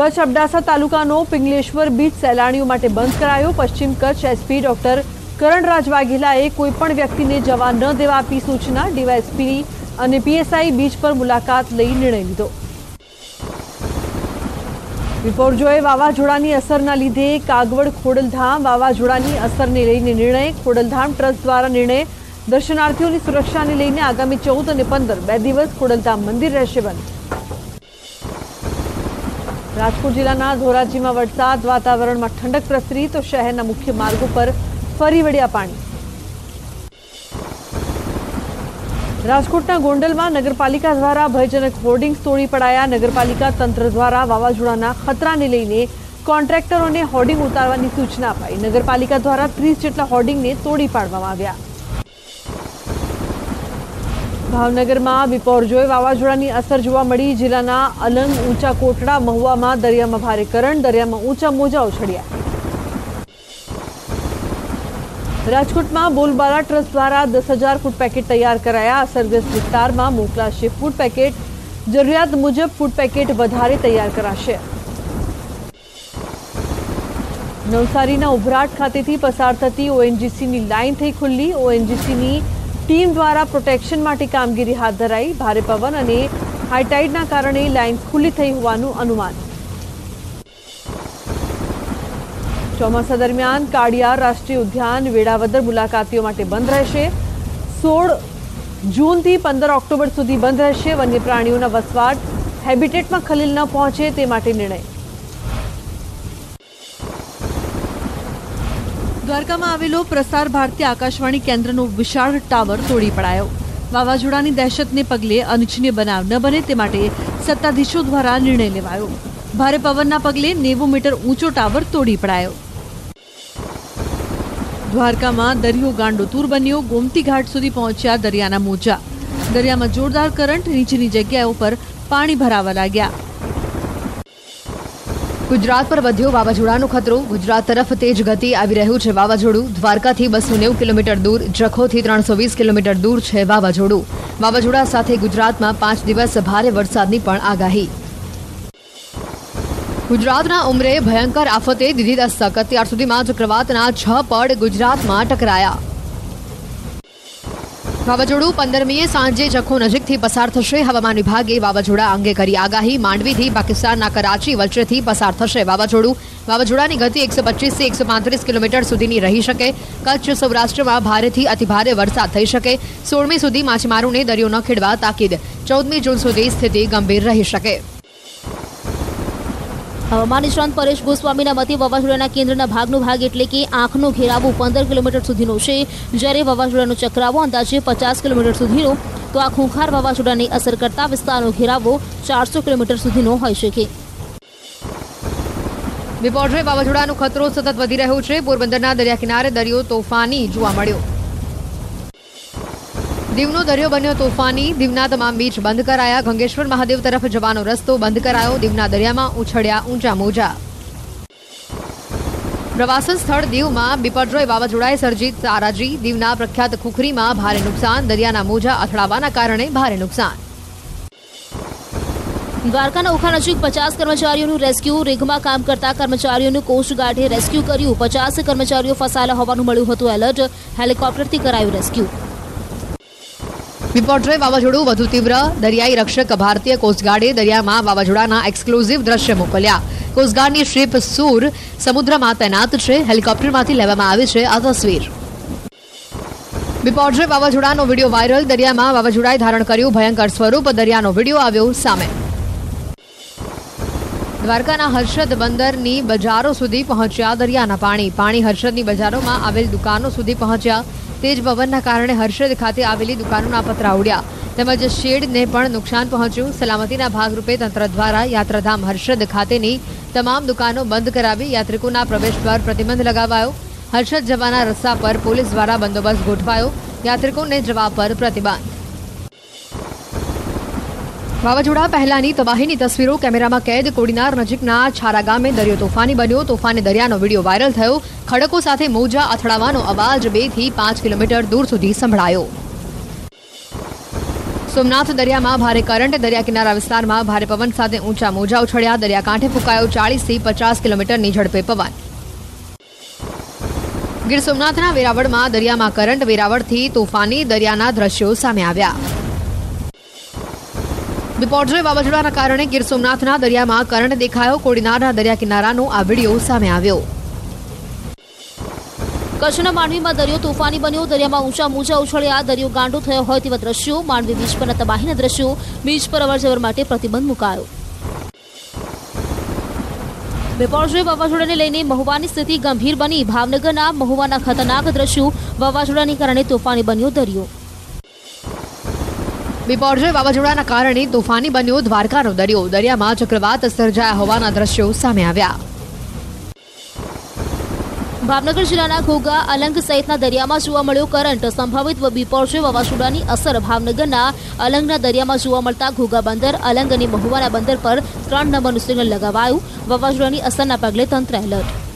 કચ્છ અબડાસા તાલુકાનો પિંગલેશ્વર બીચ સહેલાણીઓ માટે બંધ કરાયો. પશ્ચિમ કચ્છ એસપી ડોક્ટર કરણરાજ વાઘેલાએ કોઈપણ વ્યક્તિને જવા ન દેવા આપી સૂચના. ડીવાયએસપી અને પીએસઆઈ બીચ પર મુલાકાત લઈ નિર્ણય લીધો. વિપોરજોએ વાવાઝોડાની અસરના લીધે કાગવડ ખોડલધામ વાવાઝોડાની અસરને લઈને નિર્ણય. ખોડલધામ ટ્રસ્ટ દ્વારા નિર્ણય. દર્શનાર્થીઓની સુરક્ષાને લઈને આગામી ચૌદ અને પંદર બે દિવસ ખોડલધામ મંદિર રહેશે બંધ. રાજકોટ જિલ્લાના ધોરાજીમાં વરસાદ, વાતાવરણમાં ઠંડક પ્રસરી તો શહેરના મુખ્ય માર્ગો પર ફરી વળ્યા પાણી. રાજકોટના ગોંડલમાં નગરપાલિકા દ્વારા ભયજનક હોર્ડિંગ્સ તોડી પડાયા. નગરપાલિકા તંત્ર દ્વારા વાવાઝોડાના ખતરાને લઈને કોન્ટ્રાક્ટરોને હોર્ડિંગ ઉતારવાની સૂચના અપાઈ. નગરપાલિકા દ્વારા ત્રીસ જેટલા હોર્ડિંગને તોડી પાડવામાં આવ્યા. ભાવનગરમાં બિપોરજોય વાવાઝોડાની અસર જોવા મળી. જિલ્લાના અલંગ ઊંચા કોટડા મહુવામાં દરિયામાં ભારે કરંટ, દરિયામાં ઊંચા મોજા ઉછળ્યા. રાજકોટમાં બોલબાલા ટ્રસ્ટ દ્વારા દસ હજાર ફૂડ પેકેટ તૈયાર કરાયા. અસરગ્રસ્ત વિસ્તારમાં મોકલાશે ફૂડ પેકેટ. જરૂરિયાત મુજબ ફૂડ પેકેટ વધારે તૈયાર કરાશે. નવસારીના ઉભરાટ ખાતેથી પસાર થતી ઓએનજીસીની લાઇન થઈ ખુલ્લી. ઓએનજીસીની ટીમ દ્વારા પ્રોટેક્શન માટે કામગીરી હાથ ધરાઈ ભારે પવન અને હાઈટાઈડના કારણે લાઇન ખુલ્લી થઈ હોવાનું અનુમાન. ચોમાસા દરમિયાન કાળિયાર રાષ્ટ્રીય ઉદ્યાન વેળાવદર મુલાકાતીઓ માટે બંધ રહેશે. સોળ જૂનથી પંદર ઓક્ટોબર સુધી બંધ રહેશે. વન્ય પ્રાણીઓના વસવાટ હેબિટેટમાં ખલીલ ન પહોંચે તે માટે નિર્ણય. દ્વારકામાં આવેલો પ્રસાર ભારતી આકાશવાણી કેન્દ્રનો વિશાળ ટાવર તોડી પડાયો. વાવાઝોડાની દહેશતને પગલે અનિચ્છનીય બનાવ ન બને તે માટે સત્તાધીશો દ્વારા નિર્ણય લેવાયો. ભારે પવનના પગલે નેવું મીટર ઊંચો ટાવર તોડી પડાયો. દ્વારકામાં દરિયો ગાંડોતૂર બન્યો. ગોમતી ઘાટ સુધી પહોંચ્યા દરિયાના મોજા. દરિયામાં જોરદાર કરંટ નીચેની જગ્યાઓ પર પાણી ભરાવા લાગ્યા. ગુજરાત પર વધ્યો વાવાઝોડાનો ખતરો. ગુજરાત તરફ તેજ ગતિ આવી રહ્યું છે વાવાઝોડું. દ્વારકાથી બસો નેવું કિલોમીટર દૂર, જખોથી ત્રણસો વીસ કિલોમીટર દૂર છે વાવાઝોડું. વાવાઝોડા સાથે ગુજરાતમાં પાંચ દિવસ ભારે વરસાદની પણ આગાહી. ગુજરાતના ઉમરે ભયંકર આફતે દીધી દસ્તક. અત્યાર સુધીમાં ચક્રવાતના છ પડ ગુજરાતમાં ટકરાયા. વાવાઝોડું પંદરમીએ સાંજે જખો નજીકથી પસાર થશે. હવામાન વિભાગે વાવાઝોડા અંગે કરી આગાહી. માંડવીથી પાકિસ્તાનના કરાચી વચ્ચેથી પસાર થશે વાવાઝોડું. વાવાઝોડાની ગતિ એકસો પચીસથી એકસો પાંત્રીસ કિલોમીટર સુધીની રહી શકે. કચ્છ સૌરાષ્ટ્રમાં ભારેથી અતિભારે વરસાદ થઈ શકે. સોળમી સુધી માછીમારોને દરિયો ન ખેડવા તાકીદ. ચૌદમી જૂન સુધી સ્થિતિ ગંભીર રહી શકે. હવામાન નિષ્ણાંત પરેશ ગોસ્વામીના મતે વાવાઝોડાના કેન્દ્રના ભાગનો ભાગ એટલે કે આંખનો ઘેરાવો પંદર કિલોમીટર સુધીનો છે. જ્યારે વાવાઝોડાનો ચક્રાવો અંદાજે પચાસ કિલોમીટર સુધીનો, તો આ ખૂંખાર વાવાઝોડાને અસર કરતા વિસ્તારનો ઘેરાવો ચારસો કિલોમીટર સુધીનો હોઈ શકે. વિપોર્ટરે વાવાઝોડાનો ખતરો સતત વધી રહ્યો છે. પોરબંદરના દરિયા કિનારે દરિયો તોફાની જોવા મળ્યો. દીવનો દરિયો બન્યો તોફાની. દીવના તમામ બીચ બંધ કરાયા. ગંગેશ્વર મહાદેવ તરફ જવાનો રસ્તો બંધ કરાયો. દીવના દરિયામાં ઉછળ્યા ઊંચા મોજા. પ્રવાસન સ્થળ દીવમાં બિપરજોય વાવાઝોડાએ સર્જી તારાજી. દીવના પ્રખ્યાત ખુખરીમાં ભારે નુકસાન. દરિયાના મોજા અથડાવાના કારણે ભારે નુકસાન. દ્વારકાના ઓખા નજીક પચાસ કર્મચારીઓનું રેસ્ક્યુ. રેગમાં કામ કરતા કર્મચારીઓનું કોસ્ટગાર્ડે રેસ્ક્યુ કર્યું. પચાસ કર્મચારીઓ ફસાયેલા હોવાનું મળ્યું હતું. એલર્ટ. હેલિકોપ્ટરથી કરાયું રેસ્ક્યુ. વિપોર્ટરે વાવાઝોડું વધુ તીવ્ર. દરિયાઈ રક્ષક ભારતીય કોસ્ટગાર્ડે દરિયામાં વાવાઝોડાના એક્સક્લુઝિવ દ્રશ્ય મોકલ્યા. કોસ્ટગાર્ડની શિપ સૂર સમુદ્રમાં તૈનાત છે. હેલિકોપ્ટરમાંથી લેવામાં આવી છે આ તસવીર. વિપોર્ટરે વાવાઝોડાનો વીડિયો વાયરલ દરિયામાં વાવાઝોડાએ ધારણ કર્યું ભયંકર સ્વરૂપ. દરિયાનો વીડિયો આવ્યો સામે. દ્વારકાના હર્ષદ બંદરની બજારો સુધી પહોંચ્યા દરિયાના પાણી. પાણી હર્ષદની બજારોમાં આવેલ દુકાનો સુધી પહોંચ્યા. તેજ પવનના કારણે હર્ષદ ખાતે આવેલી દુકાનોના પતરા ઉડ્યા. તેમજ શેડને પણ નુકસાન પહોંચ્યું. સલામતીના ભાગરૂપે તંત્ર દ્વારા યાત્રાધામ હર્ષદ ખાતેની તમામ દુકાનો બંધ કરાવી યાત્રિકોના પ્રવેશ પર પ્રતિબંધ લગાવાયો. હર્ષદ જવાના રસ્તા પર પોલીસ દ્વારા બંદોબસ્ત ગોઠવાયો. યાત્રિકોને જવા પર પ્રતિબંધ. વાવાઝોડા પહેલાની તબાહીની તસવીરો કેમેરામાં કેદ કોડીનાર નજીકના છારા ગામે દરિયો તોફાની બન્યો. તોફાની દરિયાનો વીડિયો વાયરલ થયો. ખડકો સાથે મોજા અથડાવાનો અવાજ બેથી પાંચ કિલોમીટર દૂર સુધી સંભળાયો. સોમનાથ દરિયામાં ભારે કરંટ, દરિયા કિનારા વિસ્તારમાં ભારે પવન સાથે ઊંચા મોજા ઉછળ્યા. દરિયાકાંઠે ફૂંકાયો ચાળીસથી પચાસ કિલોમીટરની ઝડપે પવન. ગીર સોમનાથના વેરાવળમાં દરિયામાં કરંટ, વેરાવળથી તોફાની દરિયાના દ્રશ્યો સામે આવ્યા. બિપોરજોય વાવાઝોડાના કારણે ગીર સોમનાથના દરિયામાં કરંટ દેખાયો. કોડીનારના દરિયા કિનારાનો આ વીડિયો સામે આવ્યો. કચ્છના માંડવીમાં દરિયો તોફાની બન્યો. દરિયામાં ઊંચા મોજા ઉછળ્યા. દરિયો ગાંડો થયો હોય તેવા દ્રશ્યો. માંડવી બીચ પરના તબાહીના દ્રશ્યો બીચ પર અવરજવર માટે પ્રતિબંધ મુકાયો. બેપોરજોય વાવાઝોડાને લઈને મહુવાની સ્થિતિ ગંભીર બની. ભાવનગરના મહુવાના ખતરનાક દ્રશ્યો. વાવાઝોડાને કારણે તોફાની બન્યો દરિયો. બિપોરજોય વાવાઝોડાના કારણે તોફાની બન્યો, દ્વારકાનો દરિયો. દરિયામાં ચક્રવાત સર્જાયા હોવાના દ્રશ્યો સામે આવ્યા. ભાવનગર જિલ્લાના ઘોઘા, અલંગ સહિતના દરિયામાં જોવા મળ્યો કરંટ. સંભવિત બિપોરજોય વાવાઝોડાની અસર. ભાવનગરના અલંગના દરિયામાં જોવા મળતા ઘોઘા બંદર, અલંગ અને મહુવાના બંદર પર ત્રણ નંબરનું સિગ્નલ લગાવાયું. વાવાઝોડાની અસરના પગલે તંત્ર એલર્ટ.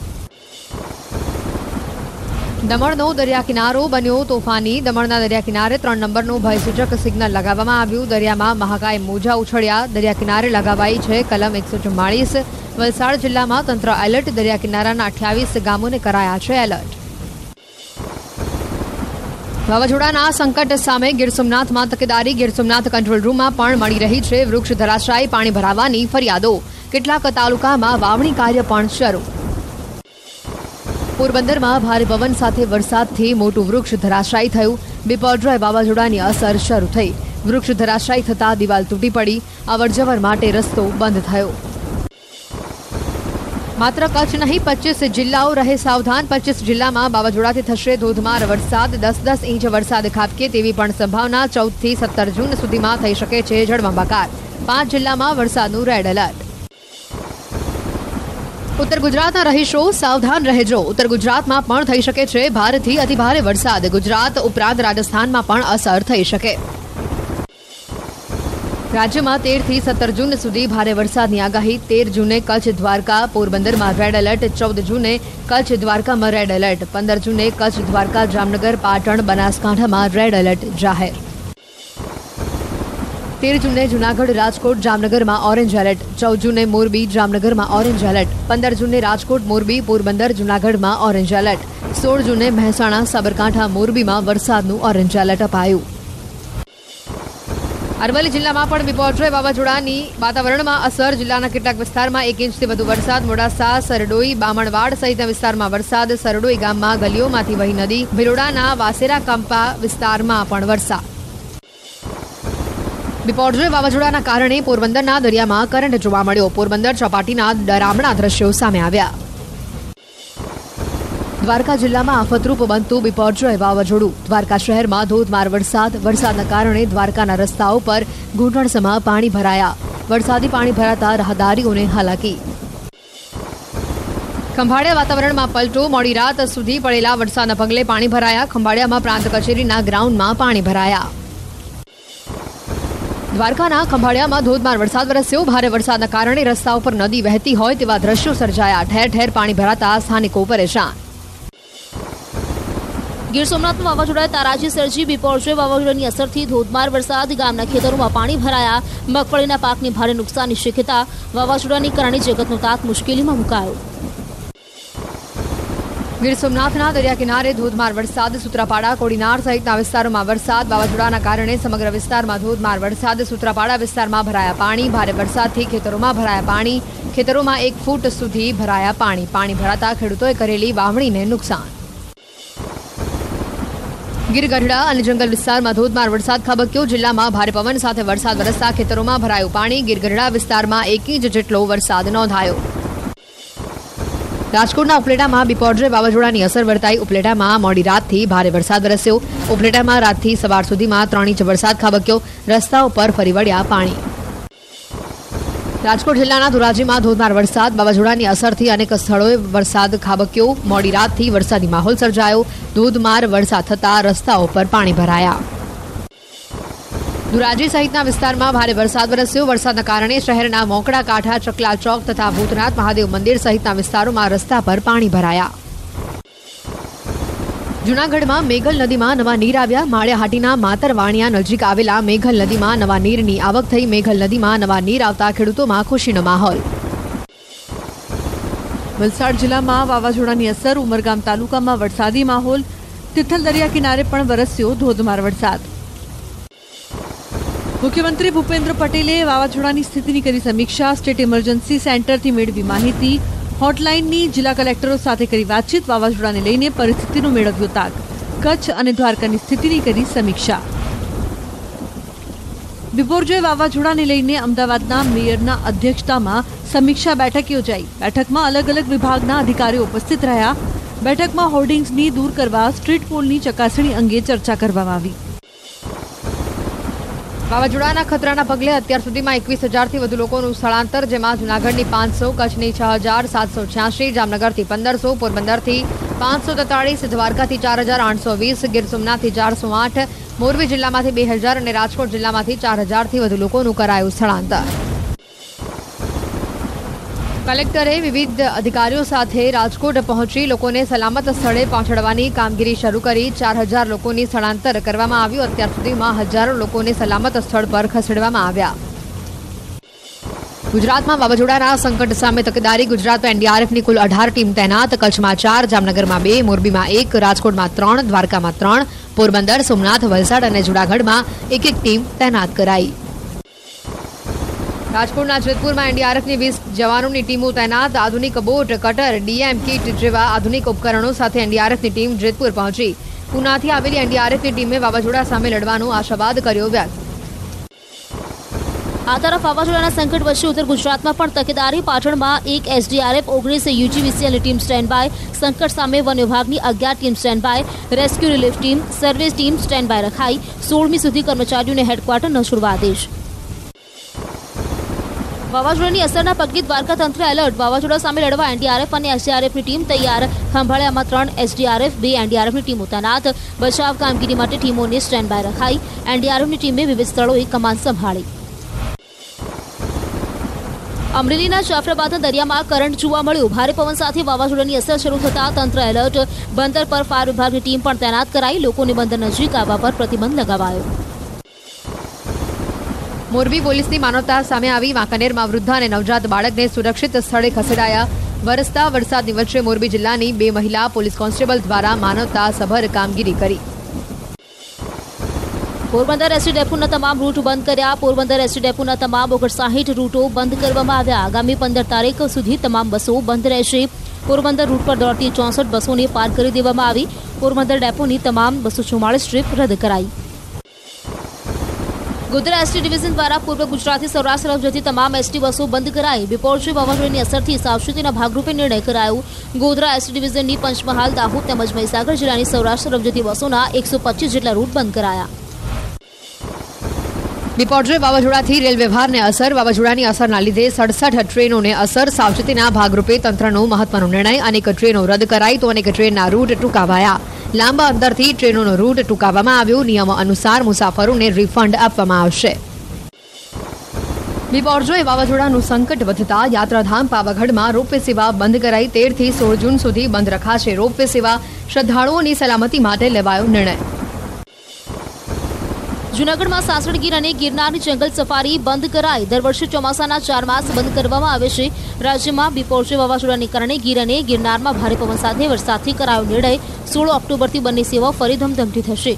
દમણનો દરિયા કિનારો બન્યો. તોફાની દમણના દરિયા કિનારે ત્રણ નંબરનું ભયસૂચક સિગ્નલ લગાવવામાં આવ્યું. દરિયામાં મહાકાય મોજા ઉછળ્યા. દરિયા કિનારે લગાવાઈ છે કલમ એકસો ચુમ્માળીસ. વલસાડ જિલ્લામાં તંત્ર એલર્ટ. દરિયા કિનારાના અઠ્યાવીસ ગામોને કરાયા છે એલર્ટ. વાવાઝોડાના સંકટ સામે ગીર સોમનાથમાં તકેદારી. ગીર સોમનાથ કંટ્રોલ રૂમમાં પણ મળી રહી છે વૃક્ષ ધરાશાયી પાણી ભરાવાની ફરિયાદો. કેટલાક તાલુકામાં વાવણી કાર્ય પણ શરૂ. પોરબંદરમાં ભારે પવન સાથે વરસાદથી મોટું વૃક્ષ ધરાશાયી થયું. બિપોડ્રોય વાવાઝોડાની અસર શરૂ થઈ. વૃક્ષ ધરાશાયી થતાં દિવાલ તૂટી પડી. અવરજવર માટે રસ્તો બંધ થયો. માત્ર કચ્છ નહીં પચીસ જિલ્લાઓ રહે સાવધાન. પચીસ જિલ્લામાં વાવાઝોડાથી થશે ધોધમાર વરસાદ. દસ દસ ઇંચ વરસાદ ખાબકે તેવી પણ સંભાવના. ચૌદથી સત્તર જૂન સુધીમાં થઈ શકે છે જળબંબાકાર પાંચ જિલ્લામાં વરસાદનું રેડ એલર્ટ. ઉત્તર ગુજરાતના રહીશો સાવધાન રહેજો. ઉત્તર ગુજરાતમાં પણ થઈ શકે છે ભારેથી અતિભારે વરસાદ. ગુજરાત ઉપરાંત રાજસ્થાનમાં પણ અસર થઈ શકે. રાજ્યમાં તેરથી સત્તર જૂન સુધી ભારે વરસાદની આગાહી. તેર જૂને કચ્છ દ્વારકા, પોરબંદરમાં રેડ એલર્ટ ચૌદ જૂને કચ્છ દ્વારકામાં રેડ એલર્ટ પંદર જૂને કચ્છ દ્વારકા, જામનગર, પાટણ, બનાસકાંઠામાં રેડ એલર્ટ જાહેર. તેર જૂને જુનાગઢ રાજકોટ જામનગરમાં ઓરેન્જ એલર્ટ ચૌદ જૂને મોરબી જામનગરમાં ઓરેન્જ એલર્ટ પંદર જૂને રાજકોટ મોરબી પોરબંદર જુનાગઢમાં ઓરેન્જ એલર્ટ સોળ જૂને મહેસાણા સાબરકાંઠા મોરબીમાં વરસાદનું ઓરેન્જ એલર્ટ અપાયું. અરવલ્લી જિલ્લામાં પણ બિપોરજોય વાવાઝોડાની વાતાવરણમાં અસર. જિલ્લાના કેટલાક વિસ્તારમાં એક ઇંચથી વધુ વરસાદ. મોડાસા, સરડોઈ, બામણવાડ સહિતના વિસ્તારમાં વરસાદ. સરડોઈ ગામમાં ગલીઓમાંથી વહી નદી. ભિલોડાના વાસેરા કંપા વિસ્તારમાં પણ વરસાદ. બિપોરજોય વાવાઝોડાના કારણે પોરબંદરના દરિયામાં કરંટ જોવા મળ્યો. પોરબંદર ચોપાટીના ડરામણા દ્રશ્યો સામે આવ્યા. દ્વારકા જિલ્લામાં આફતરૂપ બનતું બિપોરજોય વાવાઝોડું. દ્વારકા શહેરમાં ધોધમાર વરસાદ. વરસાદના કારણે દ્વારકાના રસ્તાઓ પર ઘૂંટણસમાં પાણી ભરાયા. વરસાદી પાણી ભરાતા રાહદારીઓને હાલાકી. ખંભાળિયા વાતાવરણમાં પલટો. મોડી રાત સુધી પડેલા વરસાદના પગલે પાણી ભરાયા. ખંભાળિયામાં પ્રાંત કચેરીના ગ્રાઉન્ડમાં પાણી ભરાયા. દ્વારકાના ખંભાળિયામાં ધોધમાર વરસાદ વરસ્યો. ભારે વરસાદના કારણે રસ્તા ઉપર નદી વહેતી હોય તેવા દ્રશ્યો સર્જાયા. ઠેર ઠેર પાણી ભરાતા સ્થાનિકો પરેશાન. ગીર સોમનાથમાં વાવાઝોડાએ તારાજી સર્જી. બિપોરજોય વાવાઝોડાની અસરથી ધોધમાર વરસાદ. ગામના ખેતરોમાં પાણી ભરાયા. મગફળીના પાકને ભારે નુકસાનની શક્યતા. વાવાઝોડાની કારણે જગતનો તાત મુશ્કેલીમાં મુકાયો. ગીર સોમનાથના દરિયા કિનારે ધોધમાર વરસાદ. સુત્રાપાડા, કોડીનાર સહિતના વિસ્તારોમાં વરસાદ. વાવાઝોડાના કારણે સમગ્ર વિસ્તારમાં ધોધમાર વરસાદ. સુત્રાપાડા વિસ્તારમાં ભરાયા પાણી. ભારે વરસાદથી ખેતરોમાં ભરાયા પાણી. ખેતરોમાં એક ફૂટ સુધી ભરાયા પાણી. પાણી ભરાતા ખેડૂતોએ કરેલી વાવણીને નુકસાન. ગીર ગઢડા અને જંગલ વિસ્તારમાં ધોધમાર વરસાદ ખાબક્યો. જિલ્લામાં ભારે પવન સાથે વરસાદ વરસતા ખેતરોમાં ભરાયું પાણી. ગીર ગઢડા વિસ્તારમાં એક ઇંચ જેટલો વરસાદ નોંધાયો. રાજકોટના ઉપલેટામાં બિપોરજોય વાવાઝોડાની અસર વર્તાઈ. ઉપલેટામાં મોડી રાતથી ભારે વરસાદ વરસ્યો. ઉપલેટામાં રાતથી સવાર સુધીમાં ત્રણ ઇંચ વરસાદ ખાબક્યો. રસ્તાઓ પર ફરી વળ્યા પાણી. રાજકોટ જિલ્લાના ધોરાજીમાં ધોધમાર વરસાદ. વાવાઝોડાની અસરથી અનેક સ્થળોએ વરસાદ ખાબક્યો. મોડી રાતથી વરસાદી માહોલ સર્જાયો. ધોધમાર વરસાદ થતાં રસ્તાઓ પર પાણી ભરાયા. ધોરાજી સહિતના વિસ્તારમાં ભારે વરસાદ વરસ્યો. વરસાદના કારણે શહેરના મોકડા કાંઠા, ચકલા ચોક તથા ભૂતનાથ મહાદેવ મંદિર સહિતના વિસ્તારોમાં રસ્તા પર પાણી ભરાયા. જૂનાગઢમાં મેઘલ નદીમાં નવા નીર આવ્યા. માળિયાહાટીના માતરવાણિયા નજીક આવેલા મેઘલ નદીમાં નવા નીરની આવક થઈ. મેઘલ નદીમાં નવા નીર આવતા ખેડૂતોમાં ખુશીનો માહોલ. વલસાડ જિલ્લામાં વાવાઝોડાની અસર. ઉમરગામ તાલુકામાં વરસાદી માહોલ. તિથલ દરિયા કિનારે પણ વરસ્યો ધોધમાર વરસાદ. મુખ્યમંત્રી ભૂપેન્દ્ર પટેલે વાવાઝોડાની સ્થિતિની કરી સમીક્ષા, સ્ટેટ ઇમરજન્સી સેન્ટરથી મેળવી માહિતી, હોટલાઇનની જિલ્લા કલેક્ટરો સાથે કરી વાતચીત, વાવાઝોડાને લઈને પરિસ્થિતિનો મેળવ્યો તાગ, કચ્છ અને દ્વારકાની સ્થિતિની કરી સમીક્ષા. બિપોરજોય વાવાઝોડાને લઈને અમદાવાદના મેયરના અધ્યક્ષતામાં સમીક્ષા બેઠક યોજાઈ. બેઠકમાં અલગ અલગ વિભાગના અધિકારીઓ ઉપસ્થિત રહ્યા. બેઠકમાં હોર્ડિંગ્સની દૂર કરવા સ્ટ્રીટ પોલની ચકાસણી અંગે ચર્ચા કરવામાં આવી. વાવાઝોડાના ખતરાના પગલે અત્યાર સુધીમાં એકવીસ હજારથી વધુ લોકોનું સ્થળાંતર, જેમાં જૂનાગઢની પાંચસો, કચ્છની છ હજાર, સાતસો છ્યાસી, જામનગરથી પંદરસો, પોરબંદરથી પાંચસો તેતાળીસ, દ્વારકાથી ચાર હજાર આઠસો વીસ, ગીર સોમનાથથી ચારસો આઠ, મોરબી જિલ્લામાંથી બે હજાર અને રાજકોટ જિલ્લામાંથી ચાર હજારથી વધુ લોકોનું કરાયું સ્થળાંતર. કલેક્ટરે વિવિધ અધિકારીઓ સાથે રાજકોટ પહોંચી લોકોને સલામત સ્થળે પહોંચાડવાની કામગીરી શરૂ કરી. ચાર હજાર લોકોની સ્થળાંતર કરવામાં આવ્યું. અત્યાર સુધીમાં હજારો લોકોને સલામત સ્થળ પર ખસેડવામાં આવ્યા. ગુજરાતમાં વાવાઝોડાના સંકટ સામે તકેદારી ગુજરાત એનડીઆરએફની કુલ અઢાર ટીમ તૈનાત. કચ્છમાં ચાર, જામનગરમાં બે, મોરબીમાં એક, રાજકોટમાં ત્રણ, દ્વારકામાં ત્રણ, પોરબંદર, સોમનાથ, વલસાડ અને જૂનાગઢમાં એક એક ટીમ તૈનાત કરાઈ. રાજકોટના જેતપુરમાં એનડીઆરએફની વીસ જવાનોની ટીમો તૈનાત. આધુનિક બોટ, કટર, ડીએમ કીટ જેવા આધુનિક ઉપકરણો સાથે એનડીઆરએફની ટીમ જેતપુર પહોંચી. પુનાથી આવેલી એનડીઆરએફની ટીમે વાવાઝોડા સામે લડવાનો આશાવાદ કર્યો વ્યક્ત. આ તરફ વાવાઝોડાના સંકટ વચ્ચે ઉત્તર ગુજરાતમાં પણ તકેદારી. પાટણમાં એક એસડીઆરએફ, ઓગણીસ યુજીવીસીએલની ટીમ સ્ટેન્ડ બાય સંકટ સામે વન વિભાગની અગિયાર team stand by rescue relief team, service team stand by રખાઈ. સોળમી સુધી કર્મચારીઓને હેડક્વાર્ટર ન છોડવા આદેશ. વાવાઝોડાની અસરના પગલે દ્વારકા તંત્ર એલર્ટ. વાવાઝોડા સામે લડવા એનડીઆરએફ અને એસડીઆરએફની ટીમ તૈયાર. ખંભાળિયામાં ત્રણ, એસડીઆરએફ બે, એનડીઆરએફની ટીમો તૈનાત. બચાવ કામગીરી માટે ટીમોને સ્ટેન્ડ બાય રખાઈ. એનડીઆરએફની ટીમે વિવિધ સ્થળોએ કમાન સંભાળી. અમરેલીના જાફરાબાદના દરિયામાં કરંટ જોવા મળ્યો. ભારે પવન સાથે વાવાઝોડાની અસર શરૂ થતાં તંત્ર એલર્ટ. બંદર પર ફાયર વિભાગની ટીમ પણ તૈનાત કરાઈ. લોકોને બંદર નજીક આવવા પર પ્રતિબંધ લગાવાયો. મોરબી પોલીસની માનવતા સામે આવી. વાંકાનેરમાં વૃદ્ધા અને નવજાત બાળકને સુરક્ષિત સ્થળે ખસેડાયા. વરસતા વરસાદની વચ્ચે મોરબી જિલ્લાની બે મહિલા પોલીસ કોન્સ્ટેબલ દ્વારા માનવતા સભર કામગીરી કરી. પોરબંદર એસટી ડેપોના તમામ રૂટ બંધ કર્યા. પોરબંદર એસટી ડેપોના તમામ ઓગણસાઠ રૂટો બંધ કરવામાં આવ્યા. આગામી પંદર તારીખ સુધી તમામ બસો બંધ રહેશે. પોરબંદર રૂટ પર દોડતી ચોસઠ બસોને પાર કરી દેવામાં આવી. પોરબંદર ડેપોની તમામ બસો ચુમ્માળીસ ટ્રીપ રદ કરાઈ. ગોધરા એસટી ડિવિઝન દ્વારા પૂર્વ ગુજરાતથી સૌરાષ્ટ્ર તરફ જતી તમામ એસટી બસો બંધ કરાઈ. બિપોરશ્રી વાવાઝોડાની અસરથી સાવચેતીના ભાગરૂપે નિર્ણય કરાયો. ગોધરા એસટી ડિવિઝનની પંચમહાલ, દાહોદ તેમજ મહીસાગર જિલ્લાની સૌરાષ્ટ્ર તરફ જતી બસોના એકસો જેટલા રૂટ બંધ કરાયા. બિપોરજોય વાવાઝોડાથી રેલ વ્યવહારને અસર, વાવાઝોડાની અસરના લીધે સડસઠ ટ્રેનોને અસર સાવચેતીના ભાગરૂપે તંત્રનો મહત્વનો નિર્ણય. અનેક ટ્રેનો રદ કરાઈ તો અનેક ટ્રેનના રૂટ ટૂંકાવાયા. લાંબા અંતરથી ટ્રેનોનો રૂટ ટૂંકાવવામાં આવ્યો. નિયમો અનુસાર મુસાફરોને રિફંડ આપવામાં આવશે. બિપોરજોય વાવાઝોડાનું સંકટ વધતા યાત્રાધામ પાવાગઢમાં રોપવે સેવા બંધ કરાઈ. તેરથી સોળ જૂન સુધી બંધ રખાશે. રોપવે સેવા શ્રદ્ધાળુઓની સલામતી માટે લેવાયો નિર્ણય. જૂનાગઢમાં સાસણ ગીર અને ગિરનારની જંગલ સફારી બંધ કરાઈ. દર વર્ષે ચોમાસાના ચાર માસ બંધ કરવામાં આવે છે. રાજ્યમાં બિપોરજોય વાવાઝોડાને કારણે ગીર અને ગિરનારમાં ભારે પવન સાથે વરસાદથી કરાયો નિર્ણય. સોળ ઓક્ટોબરથી બંને સેવાઓ ફરી ધમધમતી થશે.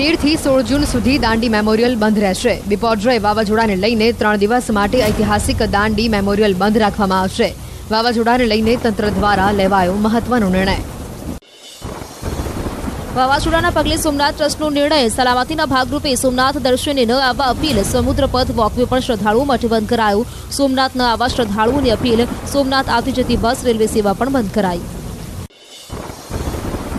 તેરથી સોળ જૂન સુધી દાંડી મેમોરિયલ બંધ રહેશે. બિપોરજોય વાવાઝોડાને લઈને ત્રણ દિવસ માટે ઐતિહાસિક દાંડી મેમોરિયલ બંધ રાખવામાં આવશે. વાવાઝોડાને લઈને તંત્ર દ્વારા લેવાયો મહત્વનો નિર્ણય. વાવાઝોડાના પગલે સોમનાથ ટ્રસ્ટનો નિર્ણય સલામતીના ભાગરૂપે સોમનાથ દર્શને ન આવવા અપીલ. સમુદ્ર પથ, વોકવે પણ શ્રદ્ધાળુઓ માટે બંધ કરાયો. સોમનાથ ન આવવા શ્રદ્ધાળુઓની અપીલ સોમનાથ આવતી જતી બસ, રેલવે સેવા પણ બંધ કરાઈ.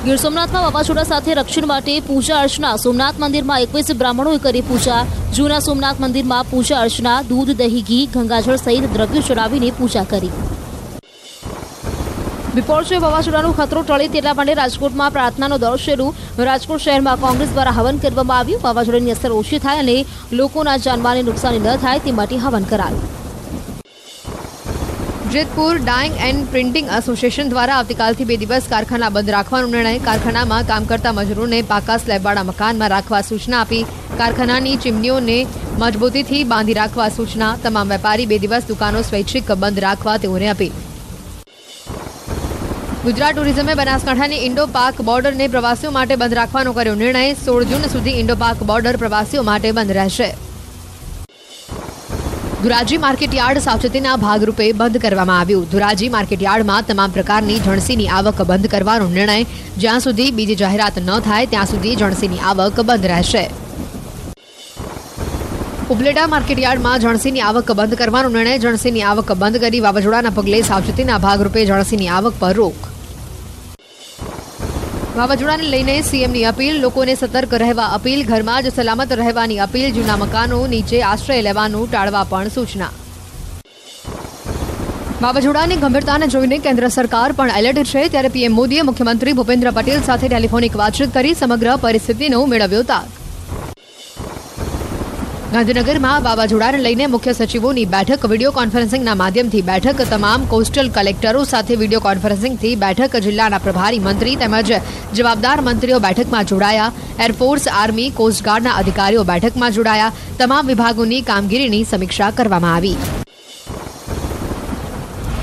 ગીર સોમનાથમાં વાવાઝોડા સાથે રક્ષણ માટે પૂજા અર્ચના. સોમનાથ મંદિરમાં એકવીસ બ્રાહ્મણોએ કરી પૂજા. જૂના સોમનાથ મંદિરમાં પૂજા અર્ચના, દૂધ, દહીં, ઘી, ગંગાજળ સહિત દ્રવ્યો ચડાવીને પૂજા કરી. બિપોરજોય વાવાઝોડાનો ખતરો ટળે તેટલા માટે રાજકોટમાં પ્રાર્થનાનો દોર શરૂ. રાજકોટ શહેરમાં કોંગ્રેસ દ્વારા હવન કરવામાં આવ્યું. વાવાઝોડાની અસર ઓછી થાય અને લોકોના જાનમાલને નુકસાની ન થાય તે માટે હવન કરાયું. Jetpur dyeing and printing association દ્વારા આવતીકાલથી બે દિવસ કારખાના બંધ રાખવાનો નિર્ણય. કારખાનામાં કામ કરતા મજૂરોને પાકા સ્લેબવાળા મકાનમાં રાખવા સૂચના આપી. કારખાનાની ચીમનીઓને મજબૂતીથી બાંધી રાખવા સૂચના. તમામ વેપારી બે દિવસ દુકાનો સ્વૈચ્છિક બંધ રાખવા તેઓને અપીલ. ગુજરાત ટુરિઝમે બનાસકાંઠાની ઇન્ડો પાક બોર્ડરને પ્રવાસીઓ માટે બંધ રાખવાનો કર્યો નિર્ણય. સોળ જૂન સુધી ઇન્ડો પાક બોર્ડર પ્રવાસીઓ માટે બંધ રહેશે. ધોરાજી માર્કેટયાર્ડ સાવચેતીના ભાગરૂપે બંધ કરવામાં આવ્યું. ધોરાજી માર્કેટયાર્ડમાં તમામ પ્રકારની જણસીની આવક બંધ કરવાનો નિર્ણય. જ્યાં સુધી બીજી જાહેરાત ન થાય, ત્યાં સુધી જણસીની આવક બંધ રહેશે. ઉપલેટા માર્કેટયાર્ડમાં જણસીની આવક બંધ કરવાનો નિર્ણય. જણસીની આવક બંધ કરી વાવાઝોડાના પગલે સાવચેતીના ભાગરૂપે જણસીની આવક પર રોક. વાવાઝોડાને લઈને સીએમની અપીલ, લોકોને સતર્ક રહેવા અપીલ, ઘરમાં જ સલામત રહેવાની અપીલ, જૂના મકાનો નીચે આશ્રય લેવાનું ટાળવા પણ સૂચના. વાવાઝોડાની ગંભીરતાને જોઈને કેન્દ્ર સરકાર પણ એલર્ટ છે. ત્યારે પીએમ મોદીએ મુખ્યમંત્રી ભૂપેન્દ્ર પટેલ સાથે ટેલિફોનિક વાતચીત કરી સમગ્ર પરિસ્થિતિનો મેળવ્યો તાગ. ગાંધીનગરમાં વાવાઝોડાને લઈને મુખ્ય સચિવોની બેઠક, વીડિયો કોન્ફરન્સિંગના માધ્યમથી બેઠક, તમામ કોસ્ટલ કલેક્ટરો સાથે વીડિયો કોન્ફરન્સિંગથી બેઠક, જિલ્લાના પ્રભારી મંત્રી તેમજ જવાબદાર મંત્રીઓ બેઠકમાં જોડાયા. એરફોર્સ આર્મી કોસ્ટગાર્ડના અધિકારીઓ બેઠકમાં જોડાયા. તમામ વિભાગોની કામગીરીની સમીક્ષા કરવામાં આવી.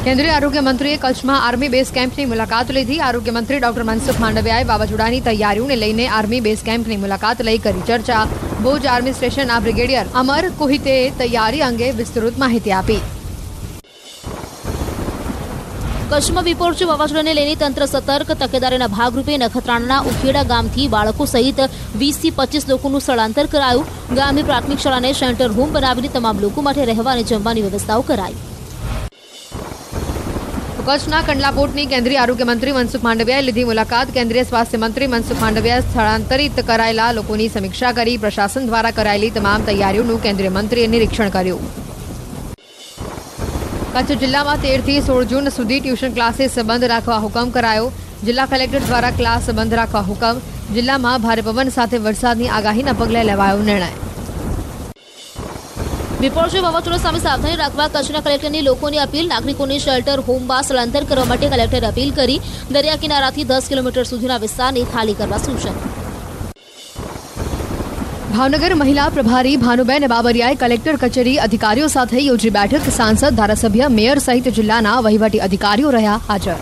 કેન્દ્રીય આરોગ્ય મંત્રીએ કચ્છમાં આર્મી બેઝ કેમ્પની મુલાકાત લીધી. આરોગ્ય મંત્રી ડોક્ટર મનસુખ માંડવિયાએ વાવાઝોડાની તૈયારીઓને લઈને આર્મી બેઝ કેમ્પની મુલાકાત લઈ કરી ચર્ચા. ભુજ આર્મી સ્ટેશનના બ્રિગેડિયર અમર કોહિતે તૈયારી અંગે વિસ્તૃત માહિતી આપી. કચ્છમાં વિપોરચી વાવાઝોડાને લઈને તંત્ર સતર્ક, તકેદારીના ભાગરૂપે નખત્રાણાના ઉખેડા ગામથી બાળકો સહિત વીસથી પચીસ લોકોનું સ્થળાંતર કરાયું. ગામની પ્રાથમિક શાળાને શેલ્ટર હોમ બનાવીને તમામ લોકો માટે રહેવા અને જમવાની વ્યવસ્થાઓ કરાઈ. કચ્છના કંડલા પોર્ટની કેન્દ્રીય આરોગ્ય મંત્રી મનસુખ માંડવિયાએ લીધી મુલાકાત. કેન્દ્રીય સ્વાસ્થ્ય મંત્રી મનસુખ માંડવિયાએ સ્થળાંતરિત કરાયેલા લોકોની સમીક્ષા કરી પ્રશાસન દ્વારા કરાયેલી તમામ તૈયારીઓનું કેન્દ્રીય મંત્રીએ નિરીક્ષણ કર્યું. કચ્છ જિલ્લામાં તેરથી સોળ જૂન સુધી ટ્યુશન ક્લાસીસ બંધ રાખવા હુકમ કરાયો. જિલ્લા કલેક્ટર દ્વારા ક્લાસ બંધ રાખવા હુકમ. જિલ્લામાં ભારે પવન સાથે વરસાદની આગાહીના પગલે લેવાયો નિર્ણય. વિપોરચી વાવાઝોડા સામે સાવધાની રાખવા કચ્છના કલેક્ટરની લોકોની અપીલ, નાગરિકોને શેલ્ટર હોમમાં સ્થળાંતર કરવા માટે કલેક્ટરે અપીલ કરી. દરિયા કિનારાથી દસ કિલોમીટર સુધીના વિસ્તારને ખાલી કરવા સૂચન. ભાવનગર મહિલા પ્રભારી ભાનુબેન બાબરિયાએ કલેક્ટર કચેરી અધિકારીઓ સાથે યોજી બેઠક. સાંસદ, ધારાસભ્ય, મેયર સહિત જિલ્લાના વહીવટી અધિકારીઓ રહ્યા હાજર.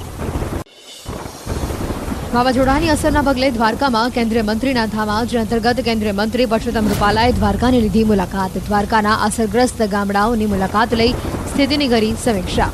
વાવાઝોડાની અસરના પગલે દ્વારકામાં કેન્દ્રીય મંત્રીના ધામા, જે અંતર્ગત કેન્દ્રીય મંત્રી પરસોત્તમ રૂપાલાએ દ્વારકાની લીધી મુલાકાત. દ્વારકાના અસરગ્રસ્ત ગામડાઓની મુલાકાત લઈ સ્થિતિની કરી સમીક્ષા.